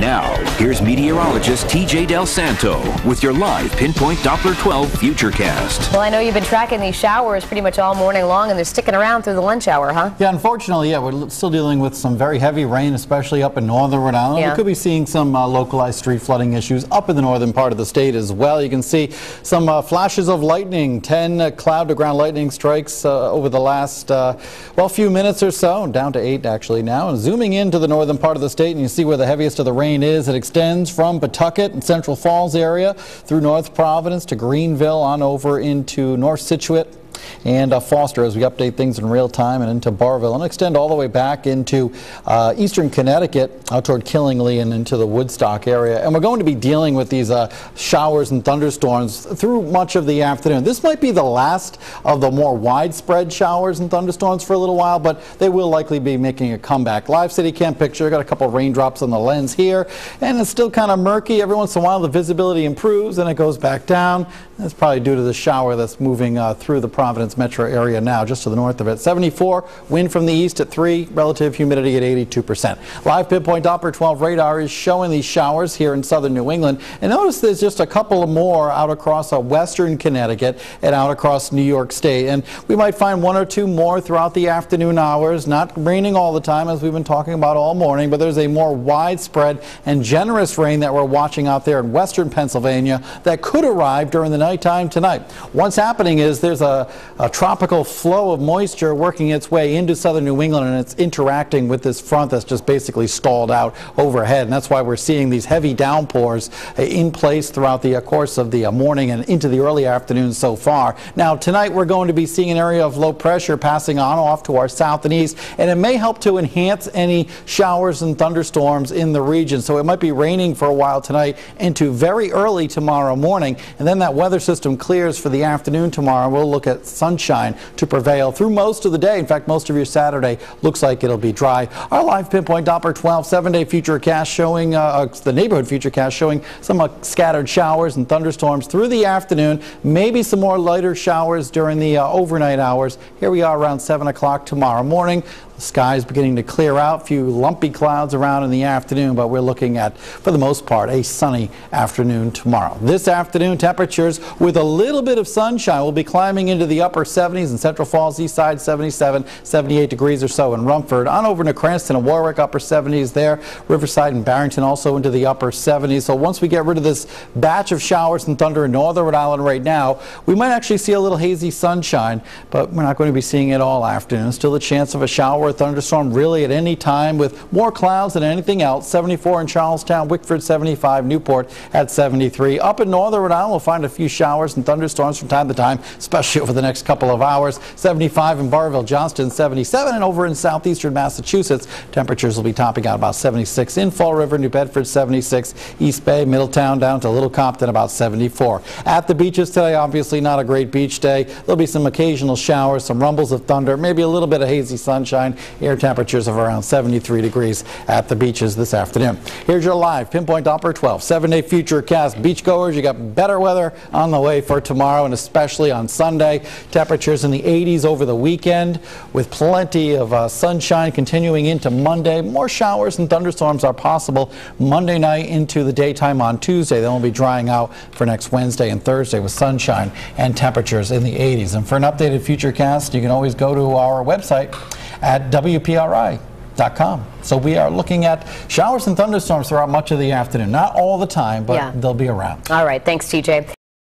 Now, here's meteorologist TJ Del Santo with your live Pinpoint Doppler 12 Futurecast. Well, I know you've been tracking these showers pretty much all morning long, and they're sticking around through the lunch hour, huh? Yeah, unfortunately, yeah, we're still dealing with some very heavy rain, especially up in northern Rhode Island. Yeah. We could be seeing some uh, localized street flooding issues up in the northern part of the state as well. You can see some uh, flashes of lightning, 10 uh, cloud-to-ground lightning strikes uh, over the last, uh, well, few minutes or so, down to 8 actually now. And zooming into the northern part of the state, and you see where the heaviest of the rain is. It extends from Pawtucket and Central Falls area through North Providence to Greenville on over into North Scituate and uh, Foster as we update things in real time and into Burrillville and extend all the way back into uh, eastern Connecticut out toward Killingly and into the Woodstock area. And we're going to be dealing with these uh, showers and thunderstorms through much of the afternoon. This might be the last of the more widespread showers and thunderstorms for a little while, but they will likely be making a comeback. Live city cam picture, got a couple raindrops on the lens here, and it's still kind of murky. Every once in a while the visibility improves and it goes back down. That's probably due to the shower that's moving uh, through the Providence metro area now, just to the north of it. 74, wind from the east at 3, relative humidity at 82%. Live pinpoint Doppler 12 radar is showing these showers here in southern New England. And notice there's just a couple more out across uh, western Connecticut and out across New York State. And we might find one or two more throughout the afternoon hours, not raining all the time as we've been talking about all morning, but there's a more widespread and generous rain that we're watching out there in western Pennsylvania that could arrive during the nighttime tonight. What's happening is there's a, a tropical flow of moisture working its way into southern New England and it's interacting with this front that's just basically stalled out overhead. And that's why we're seeing these heavy downpours uh, in place throughout the uh, course of the uh, morning and into the early afternoon so far. Now, tonight we're going to be seeing an area of low pressure passing on off to our south and east, and it may help to enhance any showers and thunderstorms in the region. So it might be raining for a while tonight into very early tomorrow morning, and then that weather system clears for the afternoon tomorrow. We'll look at sunshine to prevail through most of the day. In fact, most of your Saturday looks like it'll be dry. Our live pinpoint Doppler 12 seven-day futurecast showing uh, uh, the neighborhood futurecast showing some uh, scattered showers and thunderstorms through the afternoon. Maybe some more lighter showers during the uh, overnight hours. Here we are around 7 o'clock tomorrow morning. The sky is beginning to clear out, few lumpy clouds around in the afternoon, but we're looking at, for the most part, a sunny afternoon tomorrow. This afternoon, temperatures with a little bit of sunshine will be climbing into the upper 70s in Central Falls, east side 77, 78 degrees or so in Rumford. On over to Cranston and Warwick, upper 70s there. Riverside and Barrington also into the upper 70s. So once we get rid of this batch of showers and thunder in northern Rhode Island right now, we might actually see a little hazy sunshine, but we're not going to be seeing it all afternoon. Still a chance of a shower or thunderstorm really at any time with more clouds than anything else. 74 in Charlestown, Wickford 75, Newport at 73. Up in northern Rhode Island, we'll find a few showers and thunderstorms from time to time, especially over the next couple of hours. 75 in Burrillville, Johnston 77, and over in southeastern Massachusetts, temperatures will be topping out about 76 in Fall River, New Bedford 76, East Bay, Middletown down to Little Compton about 74. At the beaches today, obviously not a great beach day. There'll be some occasional showers, some rumbles of thunder, maybe a little bit of hazy sunshine. Air temperatures of around 73 degrees at the beaches this afternoon. Here's your live Pinpoint Doppler 12 seven-day futurecast. Beachgoers, you got better weather on the way for tomorrow and especially on Sunday. Temperatures in the 80s over the weekend with plenty of uh, sunshine continuing into Monday. More showers and thunderstorms are possible Monday night into the daytime on Tuesday. Then we'll be drying out for next Wednesday and Thursday with sunshine and temperatures in the 80s. And for an updated futurecast, you can always go to our website at WPRI.com. So we are looking at showers and thunderstorms throughout much of the afternoon. Not all the time, but Yeah. they'll be around. All right, thanks, TJ.